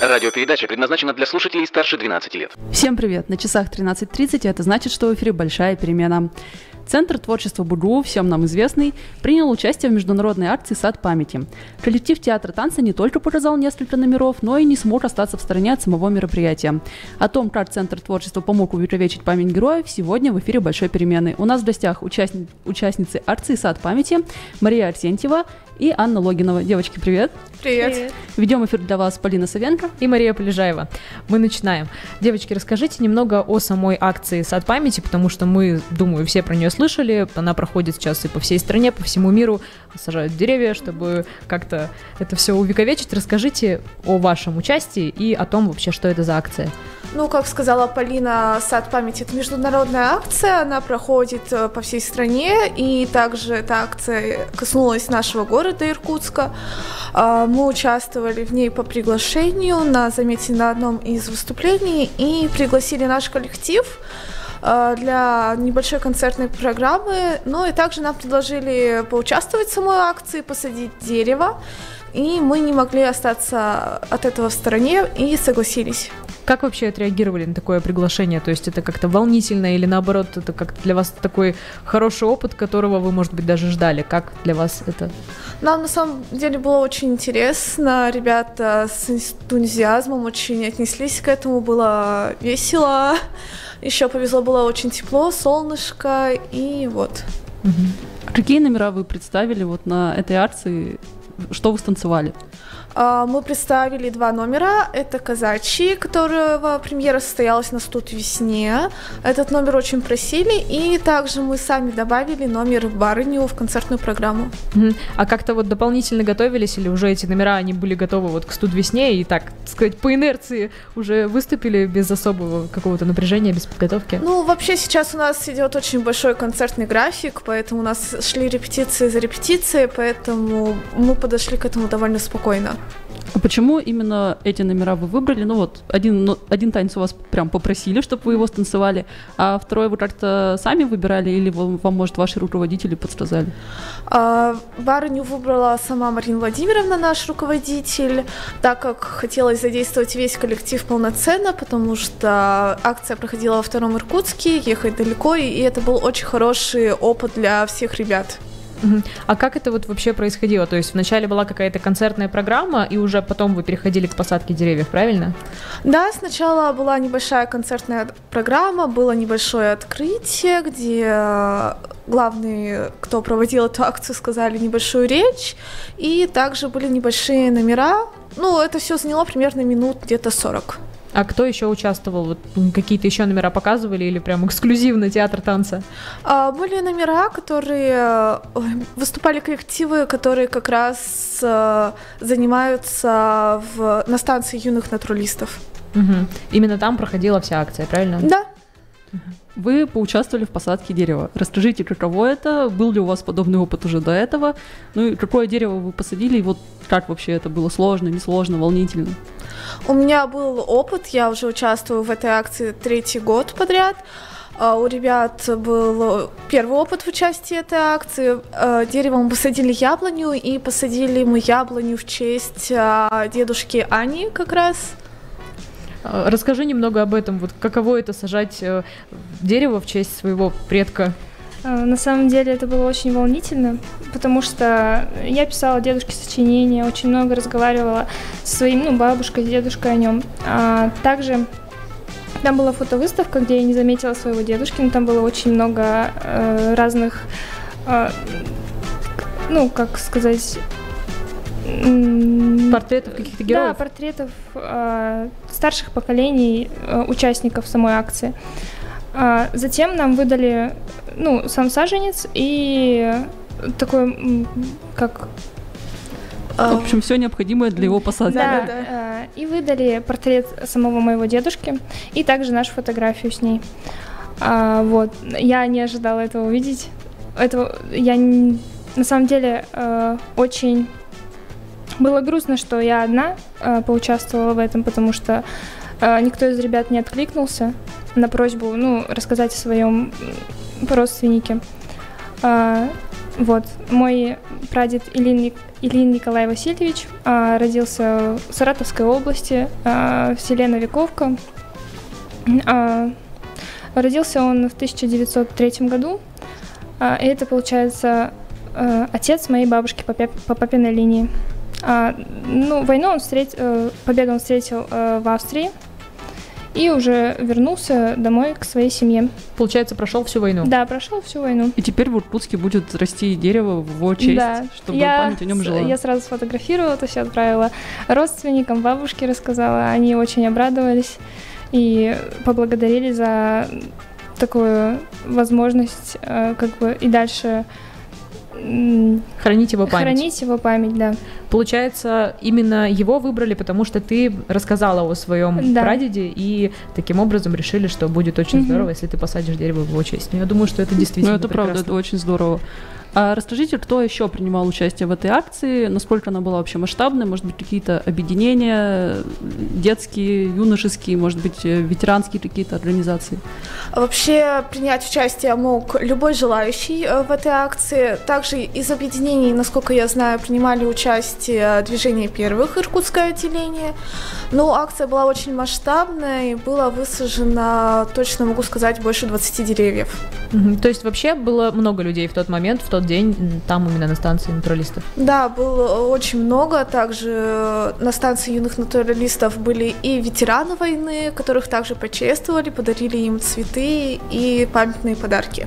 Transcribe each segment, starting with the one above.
Радиопередача предназначена для слушателей старше 12 лет. Всем привет! На часах 13.30, и это значит, что в эфире большая перемена. Центр творчества Буджу, всем нам известный, принял участие в международной акции «Сад памяти». Коллектив театра танца не только показал несколько номеров, но и не смог остаться в стороне от самого мероприятия. О том, как Центр творчества помог увековечить память героев, сегодня в эфире «Большой перемены». У нас в гостях участни- участницы акции «Сад памяти» Мария Арсентьева и Анна Логинова. Девочки, привет! Привет. Ведем эфир для вас Полина Савенко. и Мария Полежаева. Мы начинаем. Девочки, расскажите немного о самой акции «Сад памяти», потому что мы, думаю, все про нее слышали. Она проходит сейчас и по всей стране, по всему миру. Сажают деревья, чтобы как-то это все увековечить. Расскажите о вашем участии и о том вообще, что это за акция. Ну, как сказала Полина, «Сад памяти» — это международная акция, она проходит э, по всей стране, и также эта акция коснулась нашего города Иркутска. А, Мы участвовали в ней по приглашению, на заметили на одном из выступлений, и пригласили наш коллектив э, для небольшой концертной программы. Ну и также нам предложили поучаствовать в самой акции, посадить дерево, и мы не могли остаться от этого в стороне и согласились. Как вообще отреагировали на такое приглашение? То есть это как-то волнительно или наоборот, это как для вас такой хороший опыт, которого вы, может быть, даже ждали? Как для вас это? Нам на самом деле было очень интересно. Ребята с энтузиазмом очень отнеслись к этому. Было весело. Еще повезло, было очень тепло, солнышко. И вот. Какие номера вы представили вот на этой акции? Что вы станцевали? А, Мы представили два номера. Это «Казачий», которого премьера состоялась на студ весне. Этот номер очень просили. И также мы сами добавили номер «Барыню» в концертную программу. А как-то вот дополнительно готовились или уже эти номера, они были готовы вот к студ весне и так, так сказать, по инерции уже выступили без особого какого-то напряжения, без подготовки? Ну, вообще сейчас у нас идет очень большой концертный график, поэтому у нас шли репетиции за репетицией, поэтому мы подошли к этому довольно спокойно. А почему именно эти номера вы выбрали? Ну вот, один, ну, один танец у вас прям попросили, чтобы вы его станцевали, а второй вы как-то сами выбирали или вам, вам, может, ваши руководители подсказали? А, Барыню выбрала сама Марина Владимировна, наш руководитель, так как хотелось задействовать весь коллектив полноценно, потому что акция проходила во втором Иркутске, ехать далеко, и это был очень хороший опыт для всех ребят. А как это вот вообще происходило? То есть вначале была какая-то концертная программа, и уже потом вы переходили к посадке деревьев, правильно? Да, сначала была небольшая концертная программа, было небольшое открытие, где э, главные, кто проводил эту акцию, сказали небольшую речь, и также были небольшие номера. Ну, это все заняло примерно минут где-то 40. А кто еще участвовал? Вот какие-то еще номера показывали или прям эксклюзивно театр танца? А, Были номера, которые э, выступали коллективы, которые как раз э, занимаются в, на станции юных натуралистов. Мгм. Именно там проходила вся акция, правильно? Да. Вы поучаствовали в посадке дерева. Расскажите, каково это? Был ли у вас подобный опыт уже до этого? Ну и какое дерево вы посадили? И вот как вообще это было? Сложно, несложно, волнительно? У меня был опыт, я уже участвую в этой акции третий год подряд. А У ребят был первый опыт в участии этой акции. Э, Дерево мы посадили яблоню, и посадили мы яблоню в честь а, дедушки Ани как раз. А, Расскажи немного об этом. Вот каково это сажать э, дерево в честь своего предка? А, На самом деле это было очень волнительно, потому что я писала дедушке сочинения, очень много разговаривала со своим, ну, бабушкой, дедушкой о нем. А также там была фотовыставка, где я не заметила своего дедушки, но там было очень много э, разных, э, ну, как сказать... Портретов каких-то героев? да, портретов э, старших поколений э, участников самой акции. А, затем нам выдали, ну, сам саженец и такой, как... А, В общем, все необходимое для его посадки. Да, да, да. а, и выдали портрет самого моего дедушки и также нашу фотографию с ней. Вот, я не ожидала этого увидеть. Этого я на самом деле э, очень было грустно, что я одна э, поучаствовала в этом, потому что э, никто из ребят не откликнулся на просьбу, ну, рассказать о своем родственнике. А, вот, мой прадед Ильин, Ильин Николай Васильевич а, родился в Саратовской области, а, в селе Новиковка. А, родился он в 1903 году. А, и это, получается, а, отец моей бабушки по, по папиной линии. А, ну, войну он встретил, победу он встретил э, в Австрии и уже вернулся домой к своей семье. Получается, прошел всю войну. Да, прошел всю войну. И теперь в Иркутске будет расти дерево в его честь, Да. чтобы я, память о нем жила. Я сразу сфотографировала, то все отправила родственникам, бабушке рассказала. Они очень обрадовались и поблагодарили за такую возможность э, как бы и дальше Хранить его память. хранить его память, да. Получается, именно его выбрали, потому что ты рассказала о своем Да. прадеде, и таким образом решили, что будет очень Мгм. здорово, если ты посадишь дерево в его честь. Ну, я думаю, что это действительно Ну, это правда, прекрасно. это очень здорово. А расскажите, кто еще принимал участие в этой акции, насколько она была вообще масштабной, может быть, какие-то объединения, детские, юношеские, может быть, э, ветеранские какие-то организации? Вообще принять участие мог любой желающий э, в этой акции. Также из объединений, насколько я знаю, принимали участие движение первых иркутское отделение. Но акция была очень масштабная и было высажено, точно могу сказать, больше 20 деревьев. То есть вообще было много людей в тот момент, в тот день, там именно на станции натуралистов. Да, было очень много. Также э, на станции юных натуралистов были и ветераны войны, которых также почествовали, подарили им цветы и памятные подарки.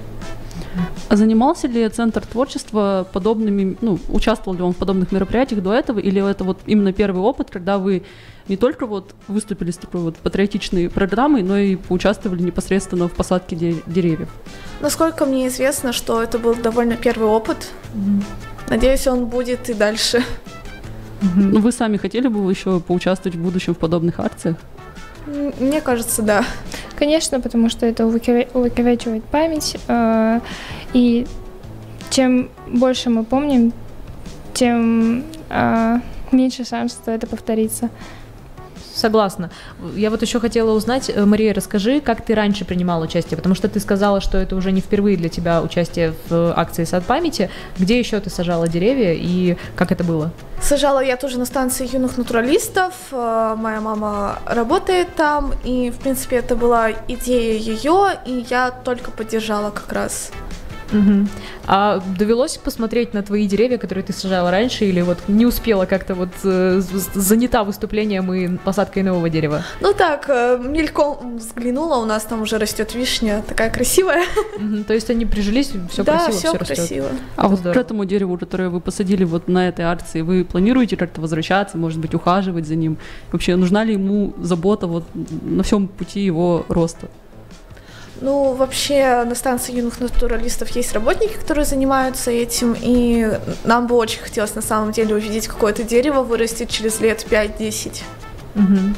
А занимался ли Центр творчества подобными, ну, участвовал ли он в подобных мероприятиях до этого, или это вот именно первый опыт, когда вы не только вот выступили с такой вот патриотичной программой, но и поучаствовали непосредственно в посадке де- деревьев? Насколько мне известно, что это был довольно первый опыт. Надеюсь, он будет и дальше. Ну, вы сами хотели бы еще поучаствовать в будущем в подобных акциях? Мне кажется, да. Конечно, потому что это увекове- увековечивает память. э, И чем больше мы помним, тем э, меньше шанс, что это повторится. Согласна. Я вот еще хотела узнать, э, Мария, расскажи, как ты раньше принимала участие, потому что ты сказала, что это уже не впервые для тебя участие в акции «Сад памяти». Где еще ты сажала деревья и как это было? Сажала я тоже на станции юных натуралистов. Э, Моя мама работает там, и, в принципе, это была идея ее, и я только поддержала как раз. Мгм. А довелось посмотреть на твои деревья, которые ты сажала раньше, или вот не успела как-то вот э, занята выступлением и посадкой нового дерева? Ну так, э, мельком взглянула, у нас там уже растет вишня, такая красивая. Мгм. То есть они прижились, все да, красиво, все все растет. красиво. А Это вот здорово. к этому дереву, которое вы посадили вот на этой акции, вы планируете как-то возвращаться, может быть, ухаживать за ним? Вообще, нужна ли ему забота вот на всем пути его роста? Ну, вообще, на станции юных натуралистов есть работники, которые занимаются этим, и нам бы очень хотелось на самом деле увидеть какое-то дерево вырастет через лет 5-10. Мгм.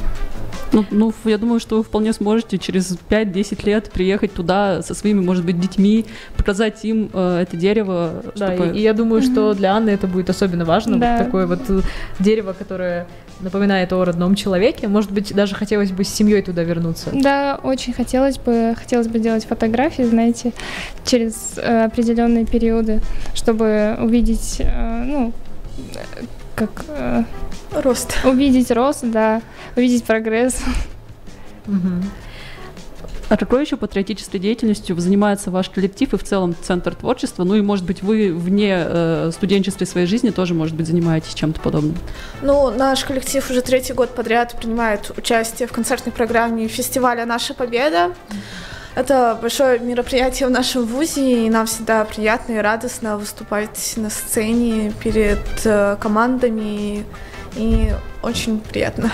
Ну, ну, я думаю, что вы вполне сможете через 5-10 лет приехать туда со своими, может быть, детьми, показать им э, это дерево. Да, чтобы- и, и я думаю, что для Анны это будет особенно важно. Да. Вот такое вот э, дерево, которое напоминает о родном человеке. Может быть, даже хотелось бы с семьей туда вернуться. Да, очень хотелось бы, хотелось бы делать фотографии, знаете, через э, определенные периоды, чтобы увидеть, э, ну, как э, Рост. увидеть рост, да, увидеть прогресс. Мгм. А какой еще патриотической деятельностью занимается ваш коллектив и в целом Центр творчества? Ну и, может быть, вы вне э, студенческой своей жизни тоже, может быть, занимаетесь чем-то подобным? Ну, наш коллектив уже третий год подряд принимает участие в концертной программе фестиваля «Наша Победа». Это большое мероприятие в нашем вузе, и нам всегда приятно и радостно выступать на сцене перед э, командами, и очень приятно.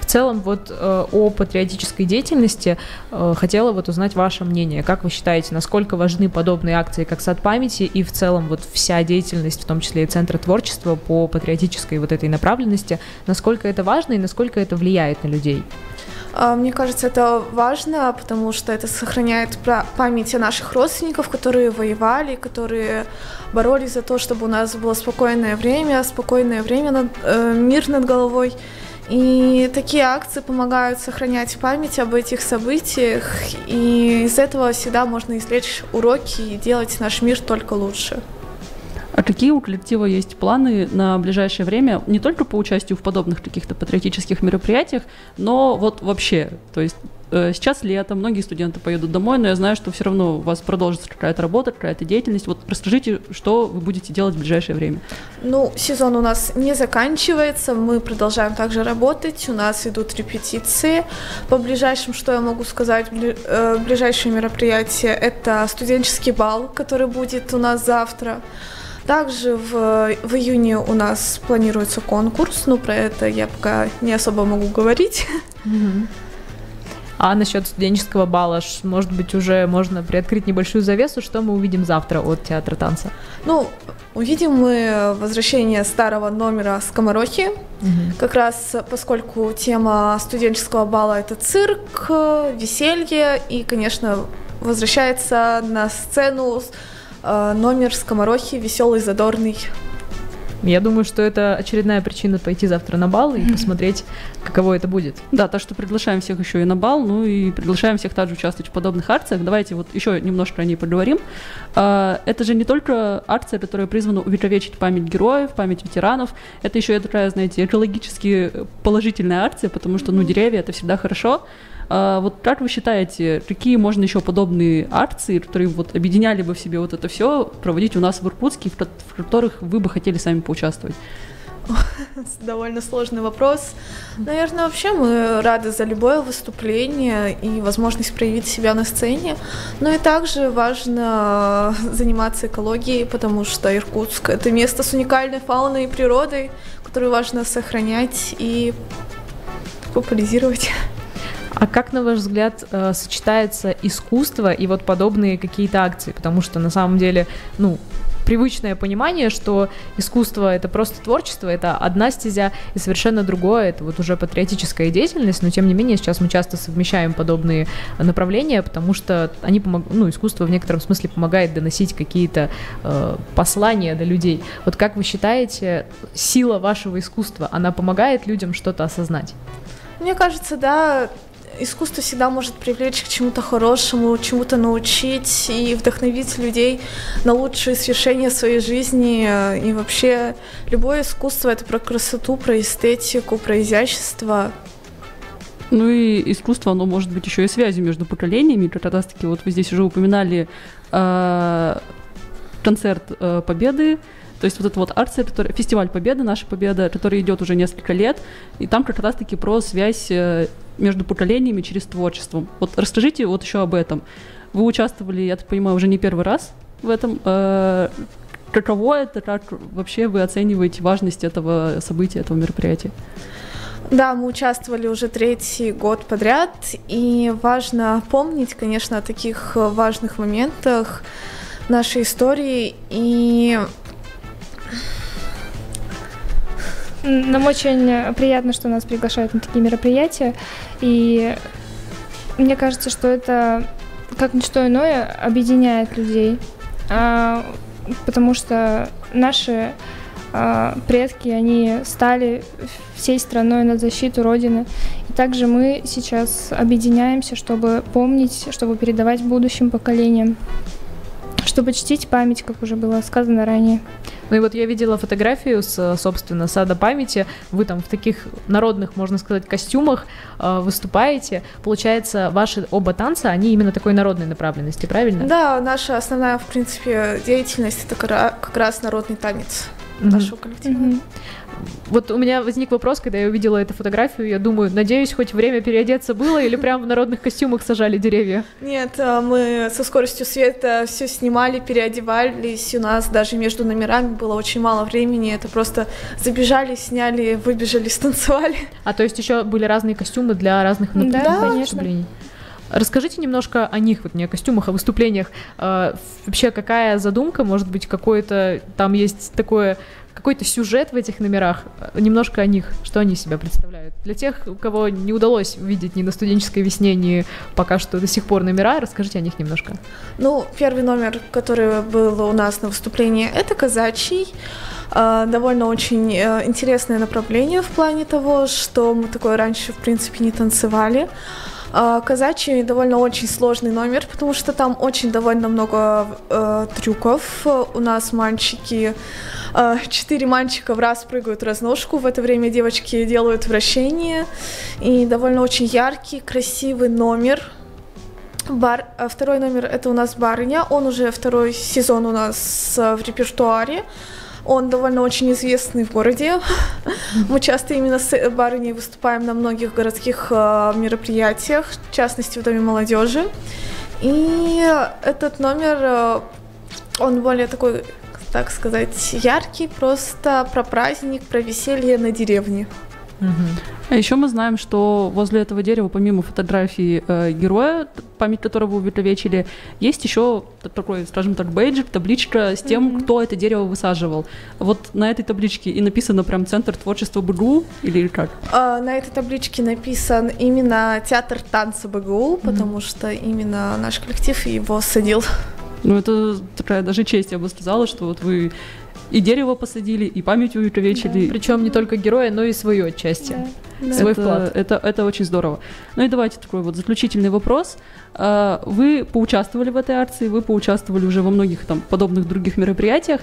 В целом, вот э, о патриотической деятельности э, хотела вот узнать ваше мнение. Как вы считаете, насколько важны подобные акции, как Сад памяти, и в целом вот вся деятельность, в том числе и Центра творчества по патриотической вот этой направленности, насколько это важно и насколько это влияет на людей? А, Мне кажется, это важно, потому что это сохраняет память о наших родственников, которые воевали, которые боролись за то, чтобы у нас было спокойное время, спокойное время, э, мир над головой. И такие акции помогают сохранять память об этих событиях, и из этого всегда можно извлечь уроки и делать наш мир только лучше. А какие у коллектива есть планы на ближайшее время, не только по участию в подобных каких-то патриотических мероприятиях, но вот вообще, то есть сейчас лето, многие студенты поедут домой, но я знаю, что все равно у вас продолжится какая-то работа, какая-то деятельность. Вот расскажите, что вы будете делать в ближайшее время. Ну, сезон у нас не заканчивается, мы продолжаем также работать, у нас идут репетиции. По ближайшим, что я могу сказать, э, ближайшие мероприятия – это студенческий бал, который будет у нас завтра. Также в, в июне у нас планируется конкурс, но про это я пока не особо могу говорить. А насчет студенческого бала, ш- может быть, уже можно приоткрыть небольшую завесу, что мы увидим завтра от театра танца? Ну, увидим мы возвращение старого номера «Скоморохи», Как раз поскольку тема студенческого бала это цирк, веселье и, конечно, возвращается на сцену э, номер скоморохи веселый, задорный. Я думаю, что это очередная причина пойти завтра на бал и посмотреть, каково это будет. Да, так что приглашаем всех еще и на бал, ну и приглашаем всех также участвовать в подобных акциях. Давайте вот еще немножко о ней поговорим. А, Это же не только акция, которая призвана увековечить память героев, память ветеранов. Это еще и такая, знаете, экологически положительная акция, потому что, ну, деревья — это всегда хорошо. А, Вот как вы считаете, какие можно еще подобные акции, которые вот объединяли бы в себе вот это все, проводить у нас в Иркутске, в ко- в которых вы бы хотели сами поучаствовать? Довольно сложный вопрос. Наверное, вообще мы рады за любое выступление и возможность проявить себя на сцене. Но и также важно заниматься экологией, потому что Иркутск — это место с уникальной фауной и природой, которую важно сохранять и популяризировать. А как, на ваш взгляд, э, сочетается искусство и вот подобные какие-то акции? Потому что на самом деле, ну, привычное понимание, что искусство это просто творчество, это одна стезя, и совершенно другое, это вот уже патриотическая деятельность, но тем не менее сейчас мы часто совмещаем подобные направления, потому что они помог... ну, искусство в некотором смысле помогает доносить какие-то э, послания до людей. Вот как вы считаете, сила вашего искусства, она помогает людям что-то осознать? Мне кажется, да, искусство всегда может привлечь к чему-то хорошему, чему-то научить и вдохновить людей на лучшие свершения своей жизни. И вообще любое искусство — это про красоту, про эстетику, про изящество. Ну и искусство, оно может быть еще и связью между поколениями. Как раз таки, вот вы здесь уже упоминали э, концерт э, Победы, то есть вот эта вот акция, который, фестиваль Победы, наша Победа, который идет уже несколько лет, и там как раз таки про связь э, между поколениями через творчество. Вот расскажите вот еще об этом. Вы участвовали, я так понимаю, уже не первый раз в этом. Э, каково это, как вообще вы оцениваете важность этого события, этого мероприятия? Да, мы участвовали уже третий год подряд, и важно помнить, конечно, о таких важных моментах нашей истории. И Нам очень э, приятно, что нас приглашают на такие мероприятия. И мне кажется, что это, как ничто иное, объединяет людей. А, потому что наши а, предки, они стали всей страной на защиту Родины. И также мы сейчас объединяемся, чтобы помнить, чтобы передавать будущим поколениям, чтобы чтить память, как уже было сказано ранее. Ну и вот я видела фотографию с, собственно, сада памяти. Вы там в таких народных, можно сказать, костюмах э, выступаете. Получается, ваши оба танца, они именно такой народной направленности, правильно? да, наша основная, в принципе, деятельность это как раз народный танец нашего коллектива. Мгм. Вот у меня возник вопрос, когда я увидела эту фотографию, я думаю, надеюсь, хоть время переодеться было или прям в народных костюмах сажали деревья? Нет, а, мы со скоростью света все снимали, переодевались. У нас даже между номерами было очень мало времени. Это просто забежали, сняли, выбежали, станцевали. А то есть еще были разные костюмы для разных Да, конечно. Расскажите немножко о них, вот не о костюмах, о выступлениях. Э, вообще, какая задумка, может быть, какое-то там есть такое какой-то сюжет в этих номерах, немножко о них, что они себя представляют. Для тех, кого не удалось увидеть ни на студенческой весне, ни пока что до сих пор номера, расскажите о них немножко. Ну, первый номер, который был у нас на выступлении, это казачий. А, Довольно очень э, интересное направление в плане того, что мы такое раньше, в принципе, не танцевали. А, казачий довольно очень сложный номер, потому что там очень довольно много э, трюков. У нас мальчики, э, четыре мальчика в раз прыгают разножку, в это время девочки делают вращение. И довольно очень яркий, красивый номер. Бар, а второй номер это у нас барыня, он уже второй сезон у нас э, в репертуаре. Он довольно очень известный в городе. Мы часто именно с барыней выступаем на многих городских э, мероприятиях, в частности в Доме молодежи. И этот номер, э, он более такой, так сказать, яркий, просто про праздник, про веселье на деревне. А еще мы знаем, что возле этого дерева, помимо фотографии э, героя, память которого увековечили, есть еще такой, скажем так, бейджик, табличка с тем, Мгм. кто это дерево высаживал. Вот на этой табличке и написано прям Центр творчества БГУ или как? А, На этой табличке написан именно театр танца БГУ, потому что именно наш коллектив его садил. Ну, это такая даже честь, я бы сказала, что вот вы и дерево посадили, и память увековечили. Причем не только героя, но и свое отчасти. Да. Свой это, вклад. Это, это очень здорово. Ну и давайте такой вот заключительный вопрос. А, Вы поучаствовали в этой акции, вы поучаствовали уже во многих там подобных других мероприятиях.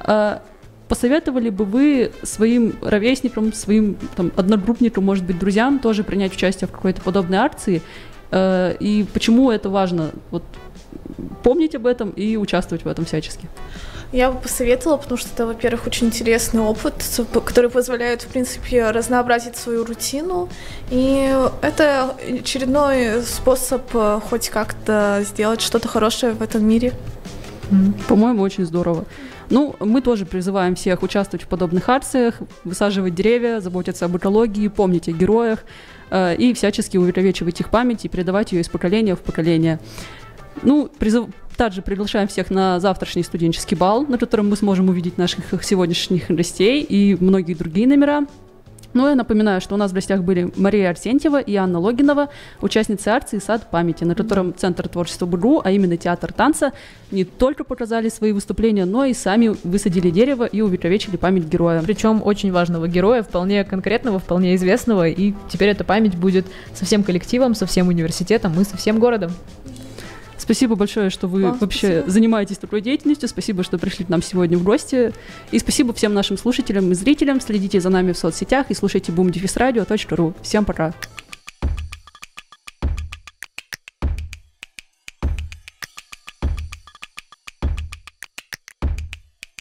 А, Посоветовали бы вы своим ровесникам, своим там, одногруппникам, может быть, друзьям тоже принять участие в какой-то подобной акции? А, И почему это важно? Вот помнить об этом и участвовать в этом всячески. Я бы посоветовала, потому что это, во-первых, очень интересный опыт, который позволяет, в принципе, разнообразить свою рутину. И это очередной способ э, хоть как-то сделать что-то хорошее в этом мире. По-моему, очень здорово. Ну, мы тоже призываем всех участвовать в подобных акциях, высаживать деревья, заботиться об экологии, помнить о героях э, и всячески увековечивать их память и передавать ее из поколения в поколение. Ну, призыв... также приглашаем всех на завтрашний студенческий бал, на котором мы сможем увидеть наших сегодняшних гостей и многие другие номера. Ну, я напоминаю, что у нас в гостях были Мария Арсентьева и Анна Логинова, участницы акции «Сад памяти», на котором Центр творчества БГУ, а именно театр танца, не только показали свои выступления, но и сами высадили дерево и увековечили память героя. Причем очень важного героя, вполне конкретного, вполне известного. И теперь эта память будет со всем коллективом, со всем университетом и со всем городом. Спасибо большое, что вы Вам вообще спасибо. занимаетесь такой деятельностью. Спасибо, что пришли к нам сегодня в гости. И спасибо всем нашим слушателям и зрителям. Следите за нами в соцсетях и слушайте boomdefisradio.ru. Всем пока.